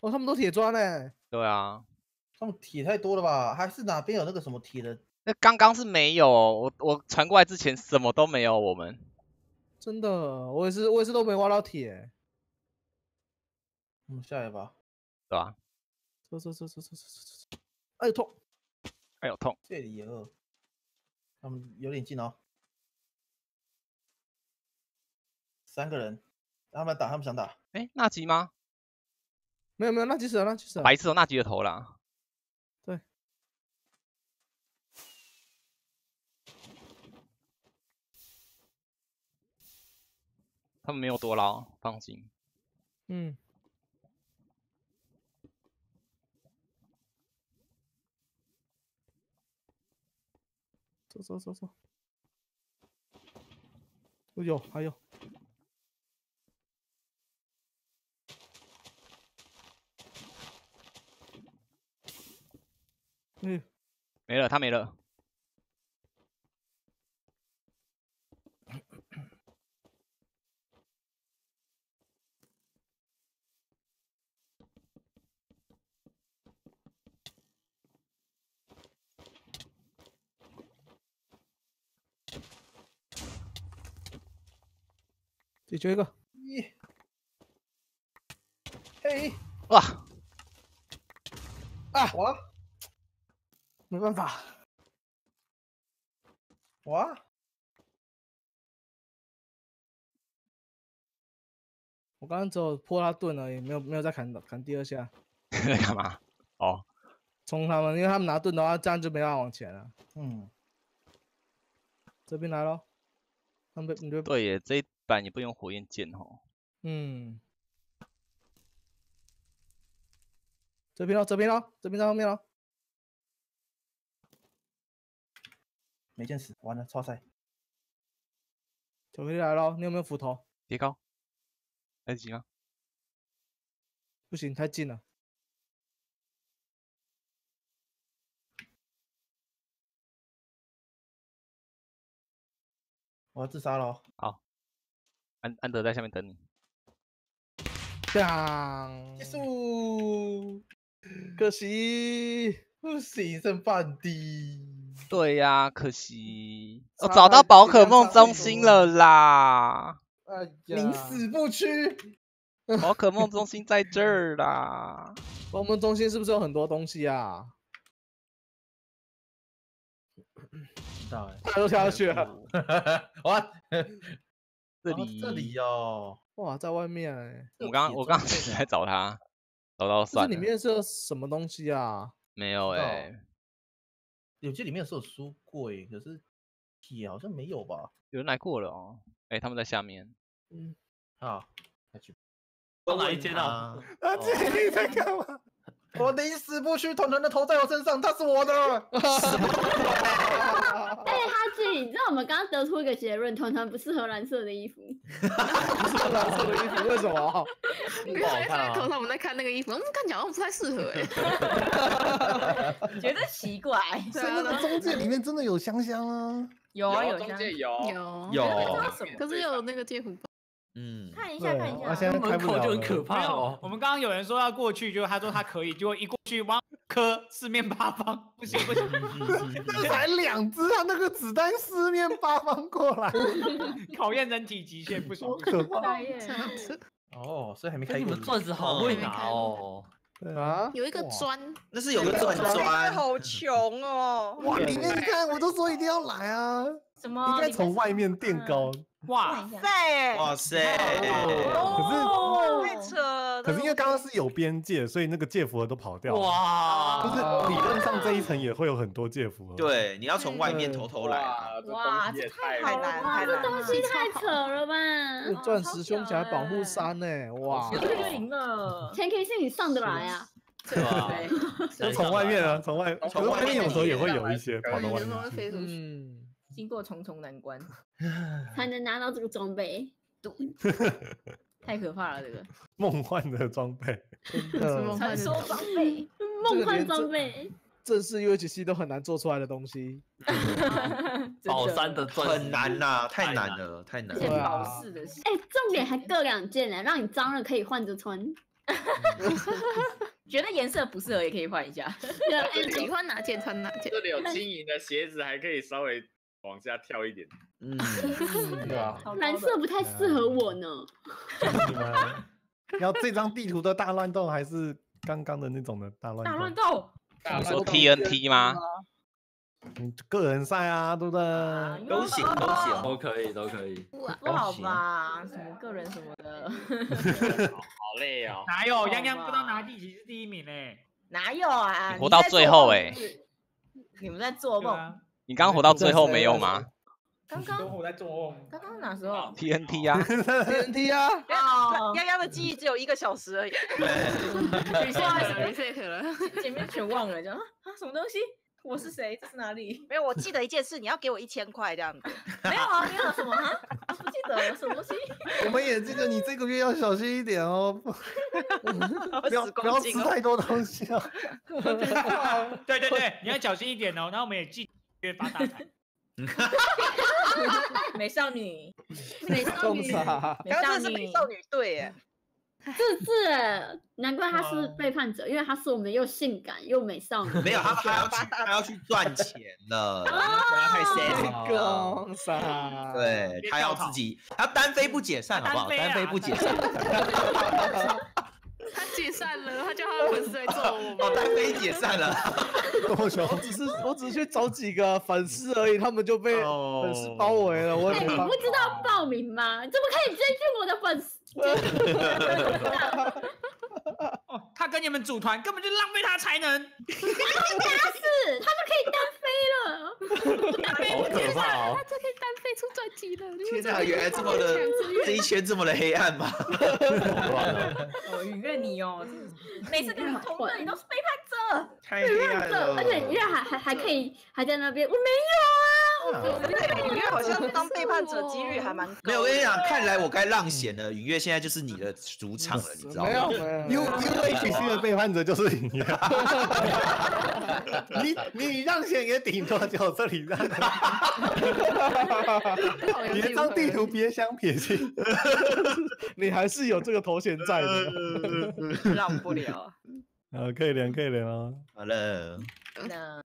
哦，他们都铁砖嘞，对啊，他们铁太多了吧？还是哪边有那个什么铁的？那刚刚是没有，我我传过来之前什么都没有，我们真的，我也是，我也是都没挖到铁。嗯，下来吧。对吧？走走走走走走走走，哎呦痛！哎呦痛！这里有，他们有点近哦。三个人，他们打，他们想打。哎，纳吉吗？没有没有，那几死了，那几死了。白色纳吉的头啦。对。他们没有多捞，放心。嗯。走走走走。有还有。嗯，没了，他没了。解决一个。一，嘿，哇，啊，哇，没办法，我，我刚刚只有破他盾而已，没有没有再砍砍第二下。在干嘛？哦，冲他们，因为他们拿盾的话，这样就没办法往前了。嗯，这边来咯。他们你就对耶，这一版你不用火焰剑哦。嗯，这边咯，这边咯，这边在后面咯。没见死，完了，超赛。巧克力来咯，你有没有斧头？叠高，来得及吗？不行，太近了。我要自杀喽！好，安安德在下面等你。当，结束，可惜不行，剩半滴。对呀，可惜我差找到太宝可梦中心了啦！哎呀，宁死不屈。宝可梦中心在这儿啦！我们中心是不是有很多东西啊？知道哎，大家都跳下去了。哇，这里哦这里哦，哇，在外面哎、我刚铁我刚装备才在找他，找到这算了。里面是有什么东西啊？没有哎、有些里面是有书柜，可是铁好像没有吧？有人来过了哦。哎、他们在下面。嗯，好，下去。到哪一间啊？啊，这你在干嘛？我宁死不屈，团团的头在我身上，他是我的。哎，哈吉，你知道我们刚刚得出一个结论，团团不适合蓝色的衣服。不适合蓝色的衣服，为什么？不好看啊头上我们在看那个衣服，嗯，看起来好像不太适合哎。觉得奇怪。对 啊所以那个中介里面真的有香香啊。有啊有香中介有有？可是有那个介乎包，嗯，看一下看一下。门现在开不了口就很可了。没有怕哦，。我们刚刚有人说要过去，就他说他可以，结果一过去，哇，磕四面八方，不行不行，那才两只他，那个子弹四面八方过来，考验人体极限，不行好。可怕。对耶 哦，所以还没哎开过。你们钻石好会拿哦。对啊，有一个哇砖，那是有个钻砖，好穷哦。哇，里面你看，我都说一定要来啊，什么？应该从外面垫嗯高。哇。塞，哇塞！哦太扯了。可是因为刚刚是有边界，所以那个戒符盒都跑掉了。哇，就是理论上这一层也会有很多戒符盒。，对，你要从外面偷偷来啊。哇，这太！难太难这东西太扯了吧！钻石胸甲保护衫，衫呢？哇有，这个就赢了。前 K 是你上得来啊？对吧？就从外面啊，从外，从外面有时候也会有一些跑到外面。嗯，经过重重难关，才能拿到这个装备。太可怕了，这个梦幻的装备，传说装备。梦幻装备，正式 UHC 都很难做出来的东西。宝山的很难呐，太难了，太难了。宝式的，哎、重点还各两件呢，让你脏了可以换着穿。觉得颜色不适合也可以换一下。喜欢哪件穿哪件。这里有轻盈的鞋子，还可以稍微往下跳一点。嗯，对吧？蓝色不太适合我呢。你 们要这张地图的大乱斗，还是刚刚的那种的大乱斗？大乱斗，你说 TNT 吗？你，个人赛啊，对不对？都行都行。都可以，都可以。不好吧？什么个人什么的，好累哦。哪有洋洋不知道拿第几是第一名嘞？哪有啊？活到最后哎、你们在做梦？啊，你刚活到最后没有吗刚刚都我在做梦。刚刚哪时候？？TNT 啊，TNT 啊，哦，丫丫的记忆只有一个小时而已。没事没事了。前面全忘了，讲啊啊什么东西？我是谁？这是哪里？没有，我记得一件事，你要给我一千块这样子。没有啊，你有什么啊？啊不记得了，什么东西？我们也记得你这个月要小心一点哦，不不要不要吃太多东西哦。对对对，你要小心一点哦。然后我们也记月发大财。美少女，美少女，美少女。是美，少女队耶，自治哎，难怪她是背叛者，因为她是我们又性感又美少女。没有，他还要去他要去赚钱了，太 sexy 了。公啥？对他要自己，他单飞不解散，好不好？单飞啊单飞不解散，他解散了，他叫他的粉丝来揍我哦，单飞解散了。多久？我只是我只是去找几个粉丝而已，他们就被粉丝包围了。我你不知道报名吗？你怎么可以追剧我的粉丝？哦，他跟你们组团根本就浪费他才能。是，他就可以单飞了。好可怕哦！他就可以单飞出专辑了。你天哪，原来这么的这一圈这么的黑暗吗？哦，允愿你哦，每次跟你同论，你都是背叛者。太黑暗了，而且因为还还还可以还在那边，我没有 对，因为好像当背叛者几率还蛮高的。没有，我跟你讲，看来我该让贤了。允月现在就是你的主场了，你知道没有吗？没有因为因为体系的背叛者就是你，你你让贤也顶多就这里让，别张地图别想撇清。你还是有这个头衔在的。让不了。啊，可以连可以连哦。好了，那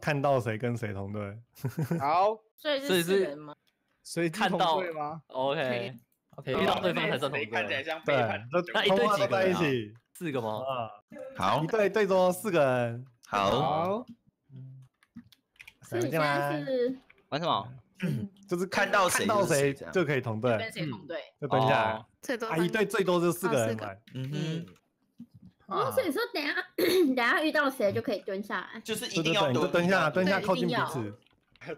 看到谁跟谁同队？好，所以是所以是四人吗？所以看到队吗？OK OK，遇到对方才算同队看起来像背叛，就那一队几个人啊？起四个吗？啊，好。一队队中四个人，好，好，所以现进来在，是玩什么？就是看到谁看到谁就可以同队。跟，谁同队？就蹲下来。哦。最多啊，一队最多就四个啊四个。人来，嗯哼，哦，所以说等下 等下遇到谁就可以蹲下来。就是一对对对，你就定要蹲蹲下蹲 蹲下靠近彼此，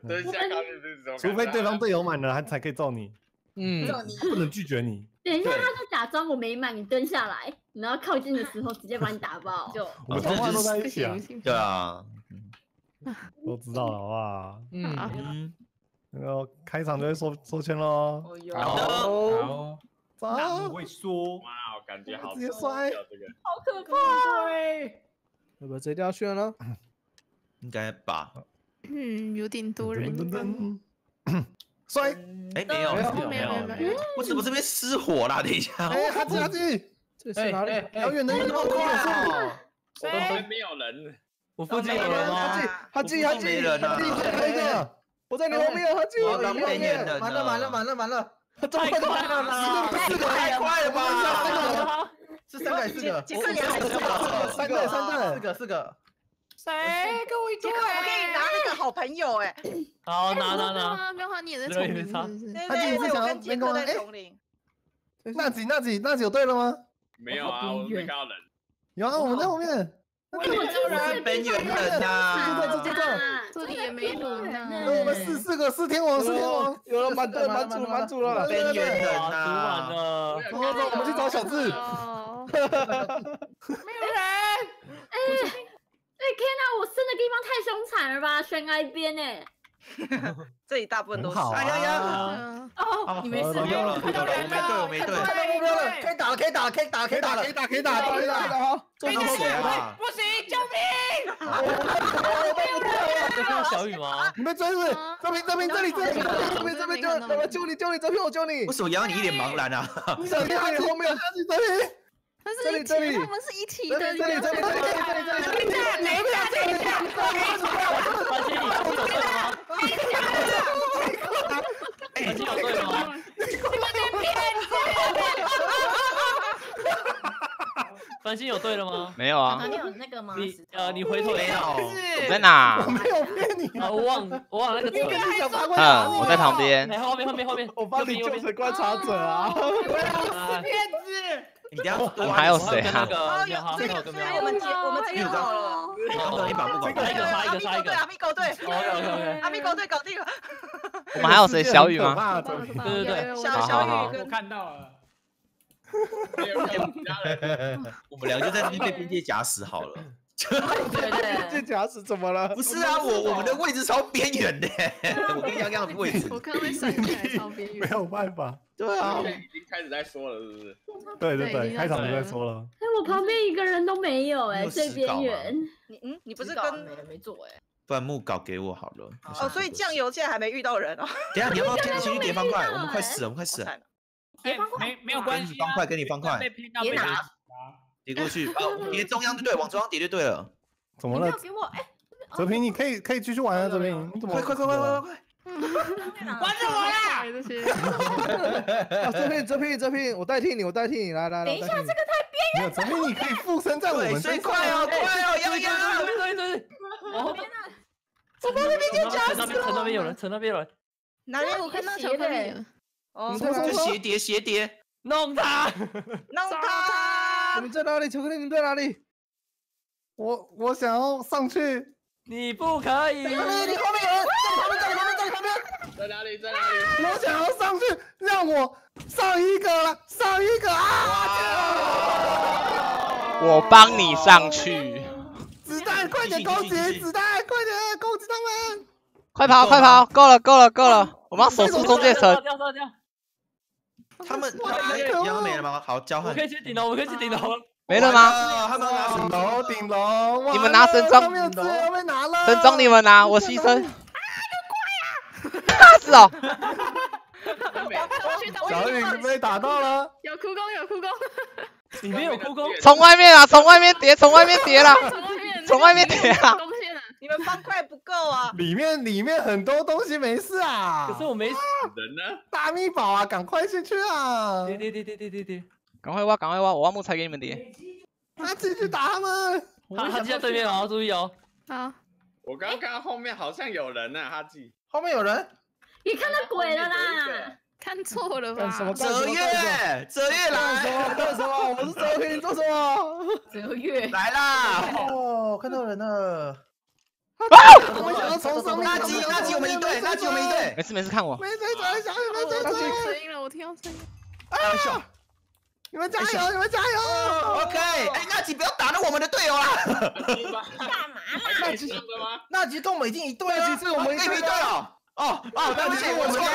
蹲下靠近除非对方队友满了，他才可以揍你，嗯，他不能拒绝你。等一下，他就假装我没满，你蹲下来，然后靠近的时候直接把你打爆。就我们通话都在一起啊。对啊，都知道了，好不好？嗯，那个开场就会收收签喽，哦哟，好的。好，走，那不会说，哇，我感觉好直接摔这个好可怕！对，要不要这一定要选呢？应该吧？嗯，有点多人。噔噔噔，摔！哎，没有，没有没有没有没有，我怎么这边失火啦？等一下，哎，哈基哈基，这是哪里？遥远的那么快啊！我都没有人，我附近有人哈吗？基，哈基，哈我附近基，没人啊哈基，还有一个，我在你后面，哈基，我要当你后面，人了，完了完了了完了，这么快了，四个太快了吧？是三个还是四个？三个三个四个四个。谁跟我一队？我可以拿那个好朋友哎，好，拿拿拿。啊，没有你也在这丛林他自己是我有想要跟杰克在那个哎丛林。那几那几那几有对了吗？没有啊，我没看到人。有啊，我们在后面。我就是边缘人呐，这这这这里也没人那。我们四四个四天王四天王，有了满队满足满足了，边缘人哇，读完呐，了。走走走，我们去找小智。哦，哎天哪，我生的地方太凶残了吧，悬崖边哎。这里大部分都好哎呀呀，你没事好有了有了，我没对，我没对，看到目标了，可以打了，可以打了，可以打了，可以打了，可以打，可以打，可以打。好，看到谁啊？不行，救命！这是小雨吗？你们追是这边这边这里这里，这边这边救，我救你救你，这边我救你为，什么杨你一脸茫然啊？小弟在你后面，他去这里。他这里这里他们是一起的。这里这里这里这里这里这里这里这里发现 你有对吗？发现有对吗？繁星有对了吗？没有啊啊，，你有那个吗？你呃，你回头没有，我在哪？我没有骗你啊，我忘了我忘了那个词。嗯，我在旁边。哎，后面后面后面，我帮你救成观察者啊！啊 骗子！你等下我们还有谁那个哦，喵哈，有这个还有跟。我们接我们接好了。他们一把不搞杀一个杀一个杀一个。阿米狗队。阿米狗队搞定了。我们还有谁？小雨吗？对对对，小雨我看到了，我们俩就在这边被边界夹死好了。对对这假死怎么了？不是啊，我我们的位置超边缘的，我跟洋洋的位置。我刚刚在闪起来超边缘。没有办法。对啊，已经开始在说了，是不是？对对对，开场就在在说了。哎，我旁边一个人都没有哎，最边缘。你嗯，你不是跟没没做哎？不然木稿给我好了。哦，所以酱油现在还没遇到人哦。等下你要不要先先去叠方块？我们快死了，我们快死了。叠方块没没有关系啊，给你方块，给你方块被，骗。叠过去。哦，叠中央就对，往中央叠就对了。怎么了？给我哎，泽平，你可以可以继续玩啊，泽平，你怎么？快快快快快快！玩着我啦！这些啊，这片这片这片，我代替你，我代替你，来来来，等一下，这个太边缘了，泽平，你可以附身在我身上快哦，啊。快哦，洋洋。对对对对。然后我旁边就夹死了。城那边有人，城那边有人，哪里？我看到巧克力了，哦？就斜叠斜叠。弄他！弄他！你们在哪里？巧克力，你们在哪里？我我想要上去。你不可以。你后面有人，在你旁边，在你旁边，在你旁边。在哪里？在哪里？我想要上去，让我上一个了，上一个啊！我帮你上去，子弹，快点攻击子弹，快点攻击他们！快跑快跑！够了够了够了！我们要守住中介层。掉掉掉！他们哎洋洋没了吗？好，交换我可。以去顶楼，我可以去顶楼了。没了吗？吗？他们拿什顶么？楼顶楼，哇你们拿神装神装你们拿，我牺牲。啊！是哦，小雨被打到了，有哭工有哭工，里面有哭工，从外面啊，从外面叠，从外面叠了。从外面从外面叠啊你们方块不够啊！里面里面很多东西没事啊。可是我没死。人呢？大秘宝啊，赶快进去啊！叠叠叠叠叠叠叠。赶快挖，赶快挖，我挖木材给你们叠。他继续打他们。他他就在对面哦，注意哦。好，我刚刚后面好像有人呢，哈记。后面有人，你看到鬼了啦！看错了吧？干什么？干什折么？干什么？月，折月干什来么？干什么？我是泽平，你做什么？折月，来啦！哦，看到人了。我们想要从上面垃圾垃圾，我们一队，垃圾我们一队。没事没事，看我。没水准，小雨没水我听准，到声音了，我听到声音。啊你们加油，你们加油！OK，哎，那几不要打了我们的队友啦！干嘛啦？那集的吗？那集跟我们已经一队了，其实我们一一队队哦。哦哦，对不起，我错了，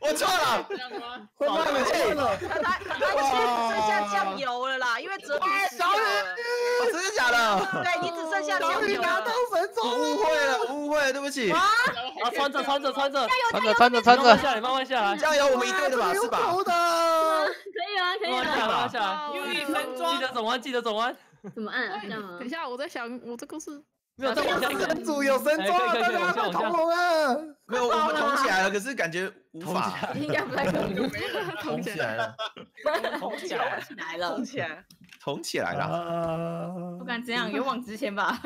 我 错了。这样吗？会帮你错了。他他他现在只剩下酱油了啦，因为折皮死掉了。哦真的假的？对你只剩下酱油了。神装我误会了，我误会了，对不起。啊，穿着穿着穿着，穿着穿着穿着，慢慢下来，慢慢下来，加油，我们一队的吧，是吧？可以啊，可以慢慢下来，慢啊。慢下来。好因为分我装记得转弯，记得转弯。怎么按啊？这样吗等一？下，我在想我这故事。没有，再往下一个。神主有神装大家快往下往下同盟啊！没有，我们同起来了，可是感觉无同法起。来，应该不太可能。红起来了。同起来。起来了动，起来！同起来了。啊不敢这样，勇往直前吧。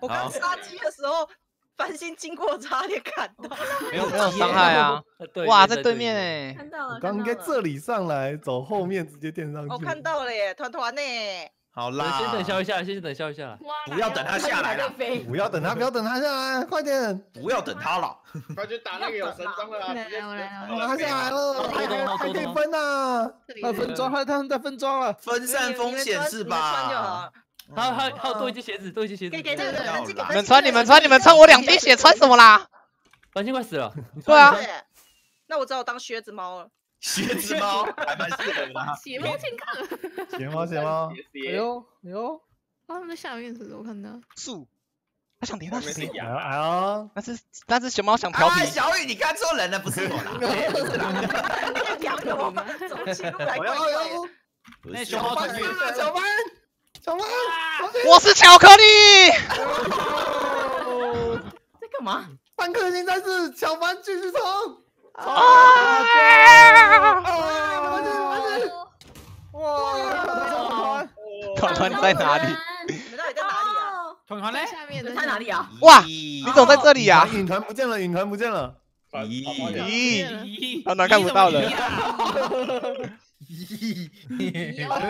我刚杀鸡的时候，繁星经过差点砍到。没有没有伤害啊。对哇，在对面哎。看到了，我刚应该这里上来，走后面直接垫上去。我看到了耶，团团呢？好啦，先等消一下，先等消一下。不要等他下来了，不要等他，不要等他下来，快点！不要等他了。快去打那个有神装的啊！来直接我来我拿下来了，还可以分呢。他分装，他他们在分装了。分散风险是吧？还有还有还有多一只鞋子，多一只鞋子。可以给这个人，这个你们穿你们穿你们穿，我两滴血穿什么啦？繁星快死了。对啊，那我只好当靴子猫了。靴子猫 还蛮适合的啊。血猫剑客，血猫血猫，哎呦哎呦，他们在下面是什么我看到。树，他想叠，他想叠。哎呦哎呦，那是那是熊猫想调哎，皮。小雨，你看错人了，不是我啦。那个羊有 走起路来哎怪怪的。呦，不是那熊猫团队，小班，小班，我是巧克力。在干嘛？三颗星战士，小班继续冲！啊！哇！团团在哪里？你们到底在哪里啊？团团嘞？下面的在哪里啊？哇，你怎么在这里呀？影团不见了，影团不见了。咦，咦，团团看不到了。没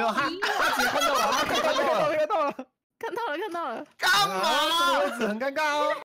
有他，他只看到了，他看到了，看到了，看到了，看到了。干嘛？这个位置很尴尬哦。